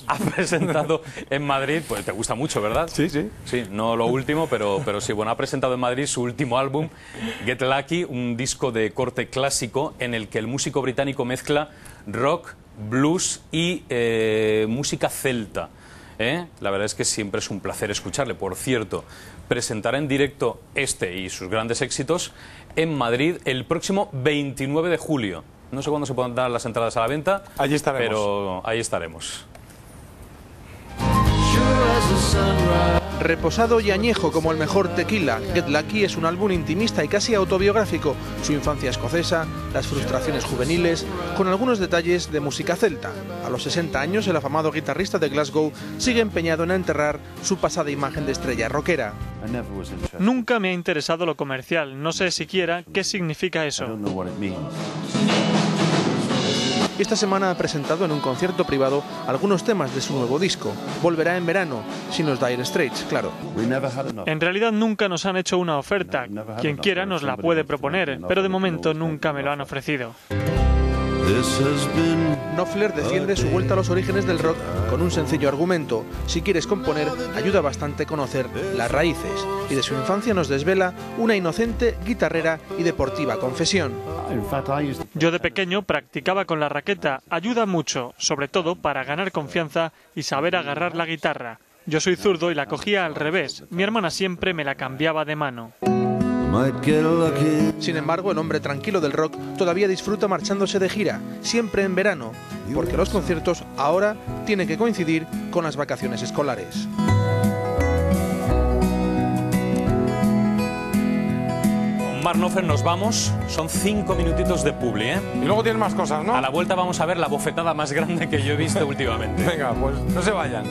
ha presentado en Madrid, pues te gusta mucho, ¿verdad? Sí, sí. Sí, no lo último, pero, pero sí, bueno, ha presentado en Madrid su último álbum, Get Lucky, un disco de corte clásico en el que el músico británico mezcla rock, blues y eh, música celta. ¿eh? La verdad es que siempre es un placer escucharle. Por cierto, presentará en directo este y sus grandes éxitos en Madrid el próximo 29 de julio. No sé cuándo se pueden dar las entradas a la venta, Allí estaremos. pero ahí estaremos. Reposado y añejo como el mejor tequila, Get Lucky es un álbum intimista y casi autobiográfico. Su infancia escocesa, las frustraciones juveniles, con algunos detalles de música celta. A los 60 años, el afamado guitarrista de Glasgow sigue empeñado en enterrar su pasada imagen de estrella rockera. Nunca me ha interesado lo comercial, no sé siquiera qué significa eso. Esta semana ha presentado en un concierto privado algunos temas de su nuevo disco. Volverá en verano, sin los Dire Straits, claro. En realidad nunca nos han hecho una oferta. Quien quiera nos la puede proponer, pero de momento nunca me lo han ofrecido. Knopfler defiende su vuelta a los orígenes del rock con un sencillo argumento. Si quieres componer, ayuda bastante conocer las raíces. Y de su infancia nos desvela una inocente, guitarrera y deportiva confesión. Yo de pequeño practicaba con la raqueta, ayuda mucho, sobre todo para ganar confianza y saber agarrar la guitarra. Yo soy zurdo y la cogía al revés. Mi hermana siempre me la cambiaba de mano. Sin embargo, el hombre tranquilo del rock todavía disfruta marchándose de gira, siempre en verano, porque los conciertos ahora tienen que coincidir con las vacaciones escolares. Mark Knopfler, nos vamos. Son cinco minutitos de publi, ¿eh? Y luego tienen más cosas, ¿no? A la vuelta vamos a ver la bofetada más grande que yo he visto últimamente. Venga, pues no se vayan.